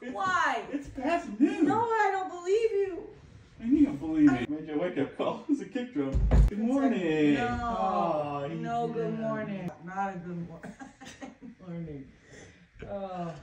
It's, Why? It's past noon. No, I don't believe you. I need don't believe me. Made your wake up call. It's a kick drum. Good morning. No. Oh, no, yeah. good morning. Not a good morning. morning. Oh.